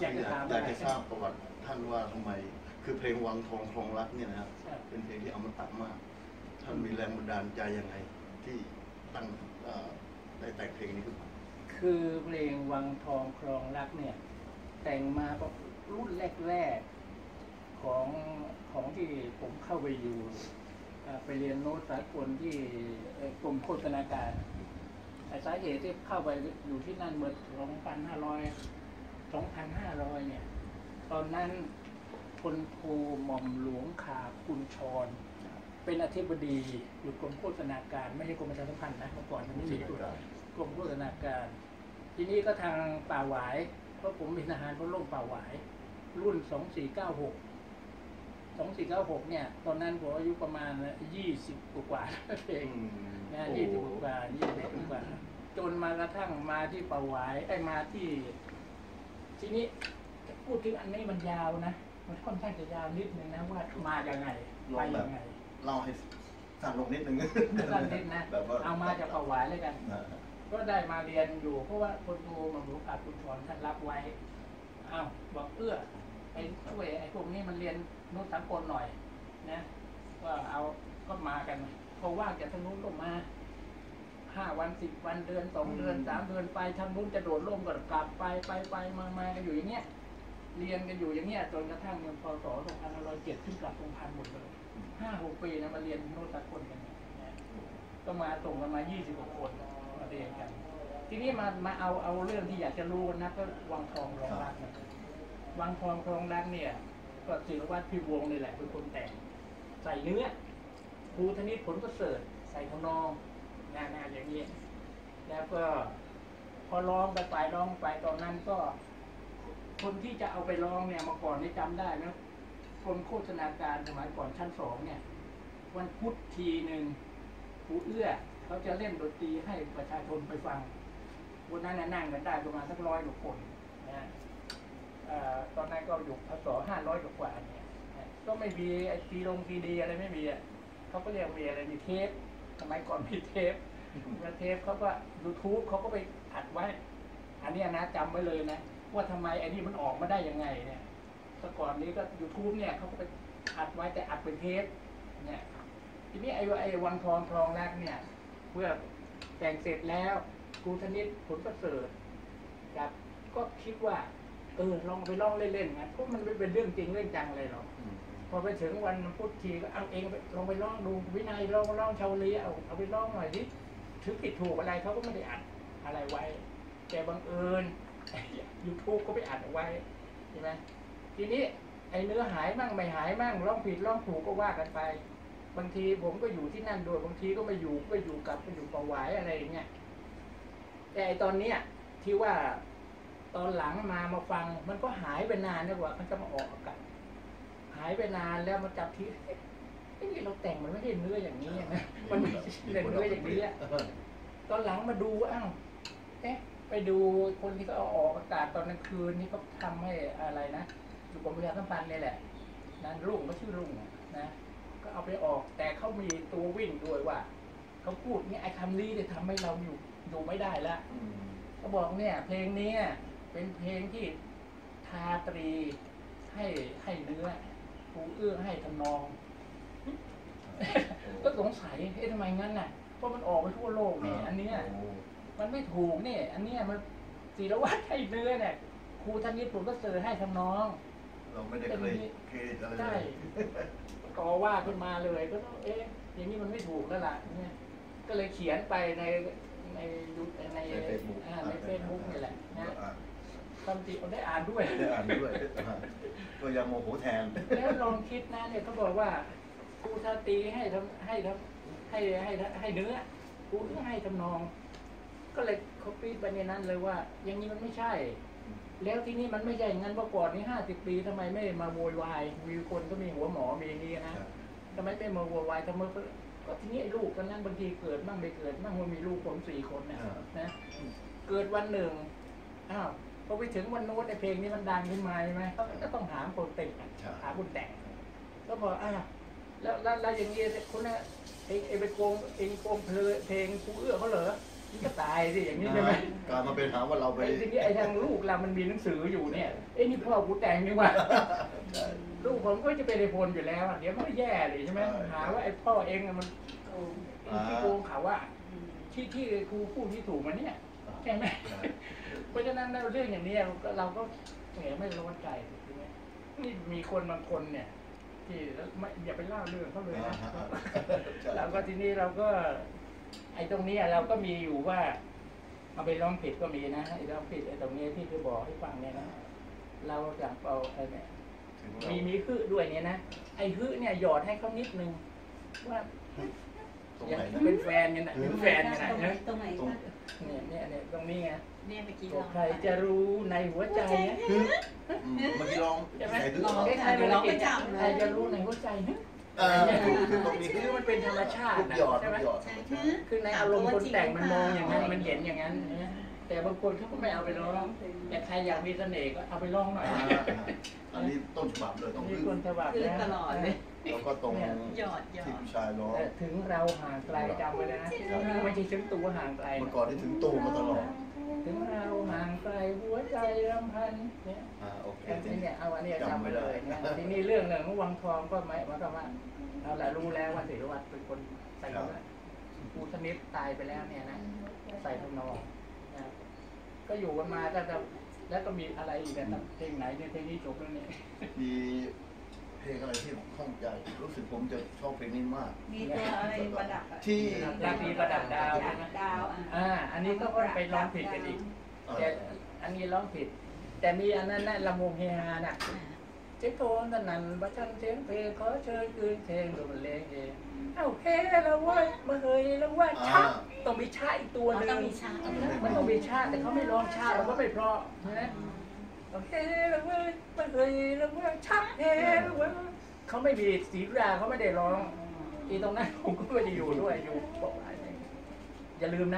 อยากจะถามอยากจะทราบประวัติท่านว่าทำไม คือเพลงวังทองคลองรักเนี่ยนะครับครับเป็นเพลงที่อมตะมาก ท่านมีแรงบันดาลใจยังไงที่ตั้งเอ่อได้แต่งเพลงนี้ขึ้นมาคือเพลงวังทองครองรักเนี่ย แต่งมาก็รุ่นแรกๆของของที่ผมเข้าไปอยู่อ่าไปเรียนโน้ตสากลที่เอ่อกรมโฆษณาการแต่สาเหตุที่เข้าไปอยู่ที่นั่นเมื่อ 2,500 2,500 เนี่ย ตอนนั้นพลโทหม่อมหลวงขาคุณชร เป็นอธิบดีอยู่กรมโฆษณาการ ไม่ใช่กรมประชาสัมพันธ์นะเมื่อก่อนมันไม่มีกรมโฆษณาการ ทีนี้ก็ทางป่าหวาย เพราะผมเป็นทหารพลร่มป่าหวาย รุ่น 2496 2496 เนี่ย ตอนนั้นผมอายุประมาณ 20 กว่าๆเองนะ20 กว่าๆ20กว่าๆจนมากระทั่งมาที่ป่าหวาย ไอ้ยมาที่ ทีนี้พูดถึงอันนี้มันยาวนะ มันค่อนข้างจะยาวนิดนึงนะว่ามายังไงไปยังไงเล่าให้สั้นลงนิดนึงสั้นนิดนะแบบว่าเอามาจากป่าหวายเลยกันนะก็ได้มาเรียนอยู่ เพราะว่าคนดูมันรู้ขาดคุณชรท่านรับไว้อ้าวบอกเอื้อไอ้ช่วยไอ้พวกนี้มันเรียนนุสากลหน่อย นะ ก็เอาก็มากันเพราะว่างจากทางนู้นก็มา ห้าวันสิบวันเดือนสองเดือนสามเดือนไปทางนู้นจะโดดร่มก็กลับไปไปไปมามากันอยู่อย่างเงี้ยเรียนกันอยู่อย่างเงี้ยจนกระทั่งเงินพศ2507ขึ้นกลับองพันหมดเลยห้าหกปีนะมาเรียนโน้ตสากลกันเนี่ยนะก็มาส่งกันมายี่สิบกว่าคนมาเรียนกัน ทีนี้มามาเอาเอาเรื่องที่อยากจะรู้นะก็วังทองรองรักนะวังทองรองรักเนี่ย ก็ศิลวัตรพิวงศ์นี่แหละเป็นคนแต่ง ใส่เนื้อครูธนิตผลประเสริฐใส่ทำนอง นานาอย่างนี้ แล้วก็พอร้องไปไปร้องไปตอนนั้นก็ คนที่จะเอาไปร้องเนี่ยมาก่อนนี่จำได้นะคนโฆษณาการสมัยก่อนชั้นสองเนี่ย วันพุธทีหนึ่งครูเอื้อเขาจะเล่นดนตรีให้ประชาชนไปฟังวันนั้นน่ะนั่งกันได้ประมาณสักร้อยกว่าคนนะอตอนนั้นก็อยู่พศห้าร้อยกว่าเนี่ย ก็ไม่มีไอซีลงซีดีอะไรไม่มีอะเขาก็เรียกมีอะไรมีเทป สมัยก่อนมีเทปแล้วเทปเขาก็ยูทูบเขาก็ไปอัดไว้ อันนี้นะจำไว้เลยนะ ว่าทำไมไอ้นี่มันออกมาได้ยังไงเนี่ยแต่ก่อนนี้ก็ YouTube เนี่ยเขาก็ไปอัดไว้แต่อัดเป็นเทปเนี่ยทีนี้ไอ้ไอ้วันทองทองแรกเนี่ยเพื่อแต่งเสร็จแล้วครูธนิตผลประเสริฐครับก็คิดว่า เออลองไปลองเล่นๆไงเพราะมันไม่เป็นเรื่องจริงเรื่องจังเลยหรอก พอไปถึงวันพุธทีก็เอาเองไปลองไปลองดูวินัยลองลองชาวลีเอาเอาไปลองหน่อยดิถือผิดถูกอะไรเขาก็ไม่ได้อัดอะไรไว้ แต่บังเอิญยูทูบก็ไปอัดเอาไว้ใช่ไหมทีนี้ไอ้เนื้อหายมั่งไม่หายมั่งลองผิดลองถูกก็ว่ากันไป บางทีผมก็อยู่ที่นั่นด้วยบางทีก็ไม่อยู่ก็อยู่กลับไปอยู่ประหวายอะไรอย่างเงี้ยแต่ไอ้ตอนเนี้ยที่ว่าตอนหลังมามาฟังมันก็หายไปนานนะกว่ามันจะมาออกอากาศ หายไปนานแล้วมาจับทีเอ๊ะเอ๊ะเราแต่งมันไม่ใช่เนื้ออย่างนี้นะมันไม่ใช่เนื้ออย่างนี้อะตอนหลังมาดูอ้าวเอ๊ะไปดูคนที่เขาเอาออกอากาศตอนกลางคืนนี่เขาทำให้อะไรนะอยู่กรมประชาสัมพันธ์นี่แหละนะรุ่งก็ชื่อรุ่งนะก็เอาไปออกแต่เขามีตัววิ่งด้วยว่าเขาพูดเนี่ยไอ้คำนี้เนี่ยทำให้เราอยู่อยู่ไม่ได้ละอืมเขาบอกเนี่ย เพลงเนี้ยเป็นเพลงที่ทาตรีให้ให้เนื้อ ปูเอื้อให้ทำนอง ก็สงสัยเอ๊ะทำไมงั้นน่ะเพราะมันออกไปทั่วโลกเนี่ยอันเนี้ยโอ้มันไม่ถูกเนี่ยอันเนี้ยมันศิลวัตรให้เนื้อเนี่ยครูธนิตผมก็เสอให้ทำนอง เราไม่ได้เคยเครดิตอะไรเลใช่ยก็ว่าขึ้นมาเลยก็ต้องเอ๊ะอย่างนี้มันไม่ถูกแล้วล่ะเนี่ยก็เลยเขียนไปในในยูในใน Facebook อ่าในเฟซบุ๊กนี่แหละนะอ่า ความจริงผมได้อ่านด้วย ได้อ่านด้วยอ่าก็ยังโมโหแทน แล้วลองคิดนะเนี่ยเขาบอกว่าครูทาตรีให้ทำให้ทำให้ให้ให้เนื้อครูเนื้อให้ทำนอง ก็เลยเขาปีดไปในนั้นเลยว่า อย่างนี้มันไม่ใช่ แล้วที่นี่มันไม่ใช่อย่างนั้นเมื่อก่อนนี้ห้าสิบปีทำไมไม่มาโวยวายมีคนก็มีหัวหมอมีอย่างนี้นะทำไมไม่มาโวยวายทำไมก็ก็ทีนี้ไอ้ลูกกันนั้นบางทีเกิดบ้างไม่เกิดบ้างมันมีลูกผมสี่คนนะนะเกิดวันหนึ่งอ้าว พอไปถึงวันโน้นไอ้เพลงนี้มันดังขึ้นมาใช่ไหมก็ก็ต้องหาคนแต่งใช่หาคนแต่งก็บอกอะแล้วแล้วแล้วอย่างนี้คุณน่ะเองเองไปโกงเองโกงเพลงเพลงครูเอื้อเขาเหรอก็ตายสิอย่างนี้ใช่ไหมการมาเป็นหาว่าเราไปไอ้ทีนี้ไอ้ทางลูกเรามันมีหนังสืออยู่เนี่ยไอ้นี่พ่อกูแต่งนี่หว่าใช่ลูกผมก็จะเป็นไอพลอยู่แล้วอะเดี๋ยวมันก็แย่เลยใช่ไหมใช่หาว่าไอ้พ่อเองอะมันโอ้อ่าที่โกงเขาว่าที่ที่ครูพูดที่ถูกมาเนี่ย ใช่ไหมใช่เพราะฉะนั้นเรื่องอย่างนี้เราก็เราก็แหมไม่ร้อนใจใช่ไหมนี่มีคนบางคนเนี่ย ที่ไม่อย่าไปเล่าเรื่องเขาเลยนะอ่าฮะใช่เราก็ทีนี้เราก็ ไอ้ตรงเนี้ยเราก็มีอยู่ว่า เอาไปร้องผิดก็มีนะไอ้ร้องผิดไอ้ตรงนี้ที่จะบอกให้ฟังเนี่ยนะเราอยากเอาไอ้เนี่ยถึงเรามีมีฮึด้วยเนี่ยนะไอ้ฮึเนี่ยหยอดให้เขานิดนึงว่า ตรงอยาไหนกนะ เป็นแฟนกันนะเป็นแฟนกันนะตรงไหนนะตรงไหนตรงคะเนี่ยเนี่ยเนี่ยตรงนี้ไงเนี่ยเมื่อกี้บอกเราใครจะรู้ในหัวใจนะอืมเมื่อกี้ลองใช่ไหมใส่ดื้อลองใครมันกินใครจะรู้ในหัวใจนะเออคือคือตรงนี้คือมันเป็นธรรมชาติลูกนะหยอดใช่ลูไหมกหยอดใช่ธรรมไหมชาติคือในอารมณ์คนแต่งมันมองอย่างนั้นมันเห็นอย่างนั้นนะแต่บางคนเขาก็ไม่เอาไปร้องแต่ใครอยากมีเสน่ห์ก็เอาไปร้องหน่อยอ่าอันนี้ต้นฉบับเลยต้องมีดื้อคนฉบับคือนะ ตลอดเลย แล้วก็ตรงหยอดหยอที่ดผู้ชายร้องแต่ถึงเราห่างไกลจำไว้นะไม่ใช่ถึงตัวห่างไกลเมื่อก่อนที่ถึงตู้มาตลอดถึงเราห่างไกลหัวใจรำพันเนี่ยอ่าโอเค อันนี้เนี่ยเอาอันนี้จำจำไม่ไว้ได้เลยเนี่ยทีนี้เรื่องหนึ่งของวังทองก็หมายความว่าเราแหละรู้แล้วว่าศิรวัตรเป็นคนใส่ว่าภูธนิตตายไปแล้วเนี่ยนะ ใส่ทำนองนะก็อยู่กันมาตั้งแต่แล้วก็มีอะไรอีกนะเพลงไหนเนี่ยเพลงนี้จบแล้วเนี่ยมี เพลงอะไรที่ข้องใจ รู้สึกผมจะชอบเพลงนี้มาก มีตัวอะไรประดับอะที่ราตรีประดับดาวประดับดาวอะอ่าอันนี้ก็ไปร้องผิดกันอีกเอ่อแต่อันนี้ร้องผิด แต่มีอันนั้นน่ะลำวงเฮฮาน่ะเจ๊โทนตะนันบัชันเสียงเพลงขอเชิญคืนเพลงดูมันเลงเองเอ้าเฮ้แล้วเว่ามาเฮยแล้วว่าชักต้องมีชาอีกตัวหนึต้องงมีชามันต้องมีชาแต่เขาไม่ร้องชาแล้วก็ไม่เพราะนะโอ เคแล้วเว่ามาเฮยชักเฮ้แล้วเว่าเขาไม่มีศีรงเขาไม่ได้ร้องอีตรงนั้นผมก็ไม่ได้อยู่ด้วยอยู่บอกว่าอย่าลืมนะ